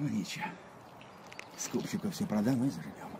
Ну ничего. Скупщику все продам и заживем.